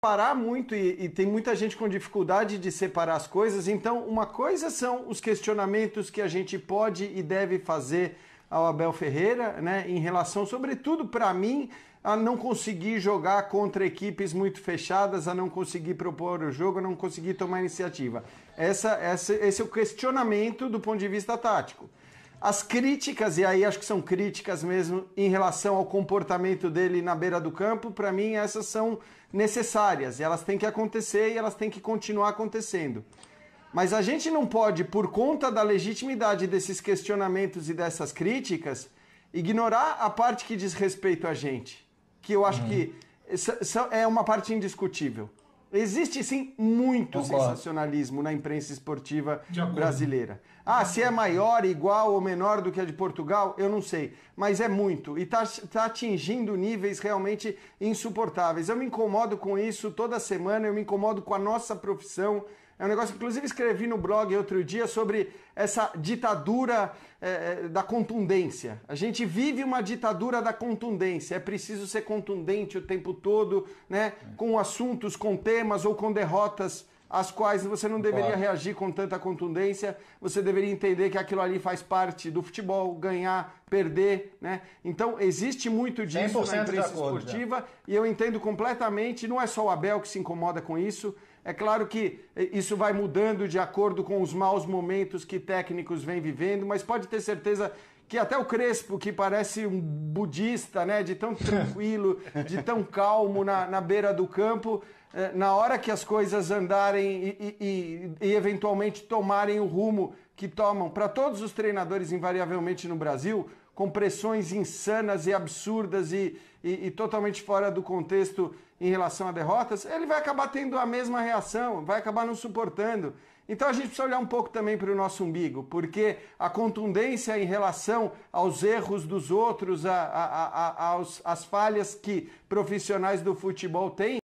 parar muito e, e, tem muita gente com dificuldade de separar as coisas. Então, uma coisa são os questionamentos que a gente pode e deve fazer ao Abel Ferreira, né, em relação, sobretudo para mim, a não conseguir jogar contra equipes muito fechadas, a não conseguir propor o jogo, a não conseguir tomar iniciativa. Essa, essa, esse é o questionamento do ponto de vista tático. As críticas, e aí acho que são críticas mesmo em relação ao comportamento dele na beira do campo, para mim essas são necessárias, elas têm que acontecer e elas têm que continuar acontecendo. Mas a gente não pode, por conta da legitimidade desses questionamentos e dessas críticas, ignorar a parte que diz respeito a gente, que eu acho uhum. que é uma parte indiscutível. Existe sim muito Concordo. sensacionalismo na imprensa esportiva brasileira. Ah, se é maior, igual ou menor do que a de Portugal, eu não sei. Mas é muito. E está tá atingindo níveis realmente insuportáveis. Eu me incomodo com isso toda semana, eu me incomodo com a nossa profissão, é um negócio, inclusive escrevi no blog outro dia sobre essa ditadura é, da contundência. A gente vive uma ditadura da contundência. É preciso ser contundente o tempo todo, né? Com assuntos, com temas ou com derrotas às quais você não deveria claro. reagir com tanta contundência, você deveria entender que aquilo ali faz parte do futebol, ganhar, perder, né? Então existe muito disso na imprensa acordo, esportiva já. e eu entendo completamente, não é só o Abel que se incomoda com isso, é claro que isso vai mudando de acordo com os maus momentos que técnicos vêm vivendo, mas pode ter certeza que até o Crespo, que parece um budista, né, de tão tranquilo, de tão calmo na, na beira do campo, eh, na hora que as coisas andarem e, e, e eventualmente tomarem o rumo que tomam para todos os treinadores, invariavelmente no Brasil, com pressões insanas e absurdas e, e, e, totalmente fora do contexto em relação a derrotas, ele vai acabar tendo a mesma reação, vai acabar não suportando. Então a gente precisa olhar um pouco também para o nosso umbigo, porque a contundência em relação aos erros dos outros, a, a, a, às falhas que profissionais do futebol têm,